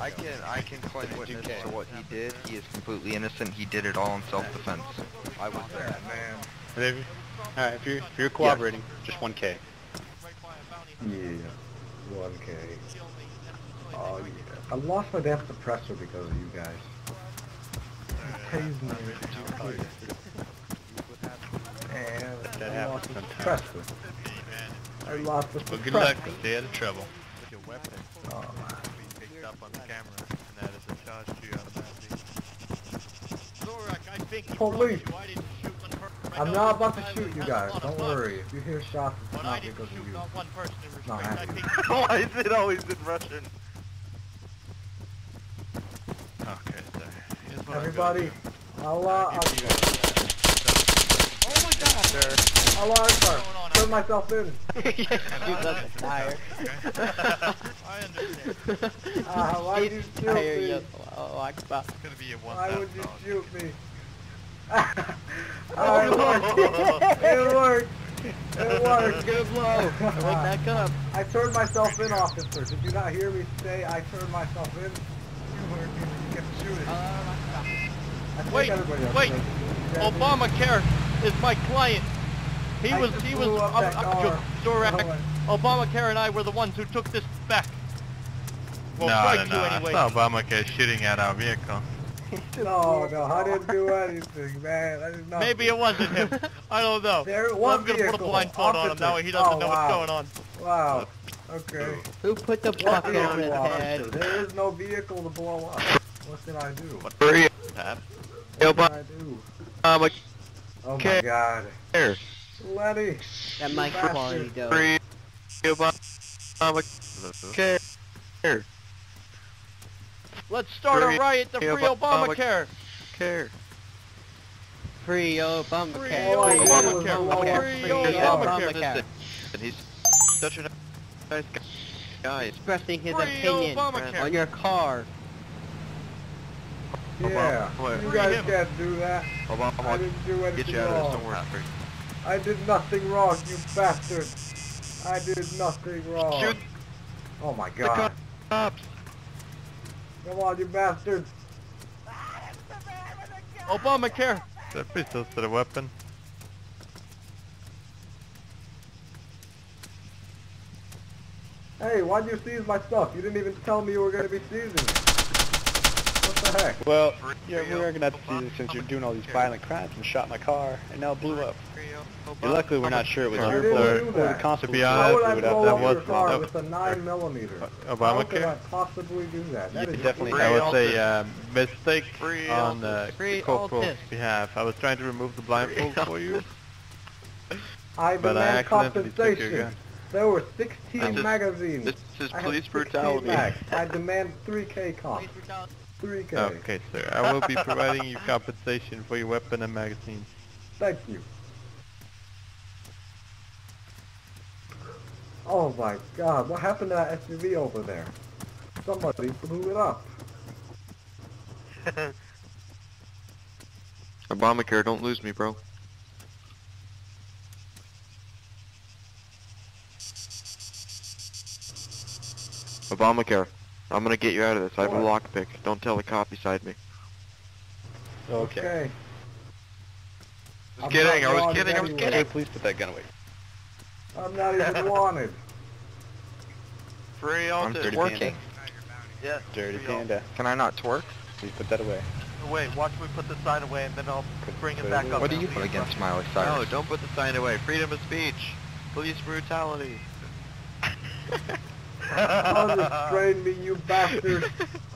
I can I can claim witness to what he did. He is completely innocent. He did it all in self-defense. I was there. man. Maybe. Alright, if you're, if you're cooperating, just 1k. Yeah. 1K. Oh, oh yeah. I lost my damn suppressor because of you guys. Tased me. And That I lost happens the sometimes. suppressor. I lost the Well, good luck. suppressor. Stay out of trouble. With your weapon Oh, man. being picked up on the camera, and that is a charge to you automatically. Zorak, I think he oh, Police. broke you. I didn't shoot one per- I I'm not about to shoot you guys. Don't worry. If you hear shots, it's But not because of shoot you. not one person in Not respect. I happening. think Why is it always in Russian? Okay, sorry. Here's what Everybody, gonna Allah, do. Give you guys- Oh my god! Sir. Allah What's Akbar. going on? Turn myself in. I understand. Ah, why did you shoot me? Oh, It's gonna be a one Why would you thousand shoot me? oh, it worked. It worked. Good blow. Went back up. I turned myself in, officer. Did you not hear me say I turned myself in? You heard me. You kept shooting. I think Wait, wait. did. You Obamacare is my client. He I was, he was, blew up I'm, that I'm car. jo- Zorak, Oh, Obamacare and I were the ones who took this back. Well, no, tried no, to no. anyway. I saw Obamacare shooting at our vehicle. No, no, I didn't do anything, man. I did not. Know. Maybe it wasn't him. I don't know. There was I'm gonna put a blindfold on him now. He doesn't Oh, know wow. what's going on. Wow. Okay. Who put the What bucket on his head? There is no vehicle to blow up. What can I do? What Free Tab. I do? Obamacare. Oh my Okay. god. Lenny. That mic quality though. Free Obamacare. Let's start Free a riot to free Obamacare. Care. Free Obamacare. Free All I did was Obamacare. blow up Free Obamacare. Obamacare. And he's such a nice guy. Expressing his Free opinion Obamacare. on your car. Yeah. Obama- You guys him. can't do that. I didn't do get you out of this. Don't worry. Free. I did nothing wrong, you bastard. I did nothing wrong. Shoot Oh my the god. cops. Come on, you bastards. Obamacare. Is that pistol to the weapon? Hey, why'd you seize my stuff? You didn't even tell me you were gonna be seizing. What the heck? Well, yeah, we are gonna have to see this since you're doing all these violent crimes and shot my car and now it blew up. Yeah, luckily we're not sure it was I your didn't or the that. constable. To be How honest, would I would have- blow that up your was- car that- with a 9 millimeter? How could Obamacare? I possibly do that? That You definitely That have was a uh, mistake Free on uh, Free Corporal's behalf. I was trying to remove the blindfold for you, I but I demand accidentally took your compensation. gun. There were 16 This is- magazines. This is I police brutality. I demand 3k cost. 3k. Okay, sir. I will be providing you compensation for your weapon and magazine. Thank you. Oh my god, what happened to that SUV over there? Somebody blew it up. Obamacare, don't lose me, bro. Obamacare, I'm gonna get you out of this. I have a lockpick. Don't tell the cop beside me. Okay. I was kidding, I was kidding, I was anyway. Okay, kidding. please put that gun away. I'm not even wanted. Free I'm Altis. Dirty Working. Panda. Yeah. Dirty Free Altis. Panda. Can I not twerk? Please put that away. Oh, wait, watch me put the sign away and then I'll bring it back up. What do you put against Miley No, Cyrus? don't put the sign away. Freedom of speech. Police brutality. Unrestrain me, you bastard.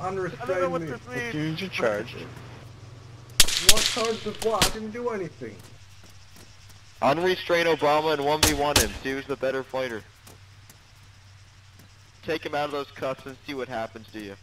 I don't know Unrestrain what me. this means. Dudes are charged. What charge of what? I didn't do anything. Unrestrain Obama and 1v1 him. See who's the better fighter. Take him out of those cuffs and see what happens to you.